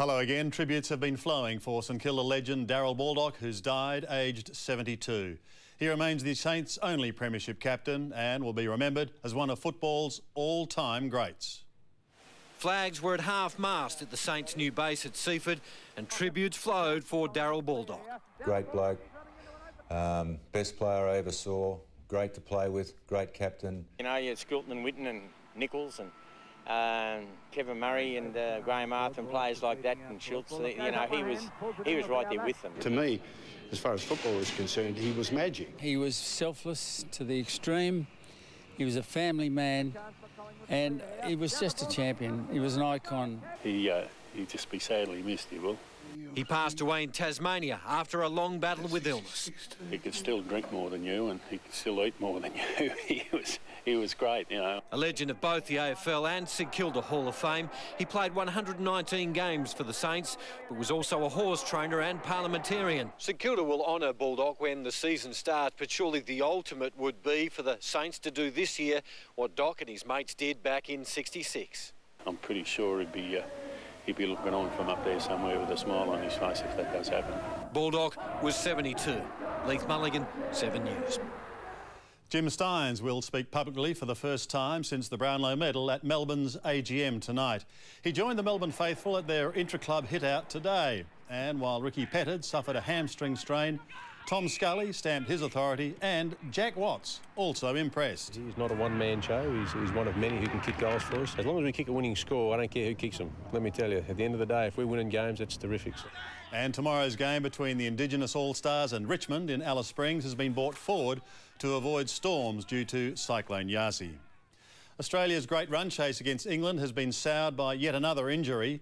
Hello again. Tributes have been flowing for St Kilda legend Daryl Baldock, who's died aged 72. He remains the Saints' only premiership captain and will be remembered as one of football's all-time greats. Flags were at half-mast at the Saints' new base at Seaford and tributes flowed for Daryl Baldock. Great bloke, um, best player I ever saw, great to play with, great captain. You know, you had Skilton and Whitten and Nicholls and um, Kevin Murray and uh, Graham Arthur and players like that and Schultz. You know, he was he was right there with them. To me, as far as football is concerned, he was magic. He was selfless to the extreme. He was a family man, and he was just a champion. He was an icon. He uh, he'd just be sadly missed. He will. He passed away in Tasmania after a long battle with illness. He could still drink more than you, and he could still eat more than you. he was he was great, you know. A legend of both the AFL and St Kilda Hall of Fame, he played 119 games for the Saints, but was also a horse trainer and parliamentarian. St Kilda will honour Baldock when the season starts, but surely the ultimate would be for the Saints to do this year what Doc and his mates did back in 66. I'm pretty sure he'd be. Uh, he'd be looking on from up there somewhere with a smile on his face if that does happen. Baldock was 72. Leith Mulligan, 7 News. Jim Stynes will speak publicly for the first time since the Brownlow medal at Melbourne's AGM tonight. He joined the Melbourne faithful at their intra-club hit-out today. And while Ricky Petterd suffered a hamstring strain, Tom Scully stamped his authority and Jack Watts also impressed. He's not a one-man show. He's, he's, one of many who can kick goals for us. As long as we kick a winning score, I don't care who kicks them. Let me tell you, at the end of the day, if we're winning games, that's terrific. And tomorrow's game between the Indigenous All-Stars and Richmond in Alice Springs has been brought forward to avoid storms due to Cyclone Yasi. Australia's great run chase against England has been soured by yet another injury.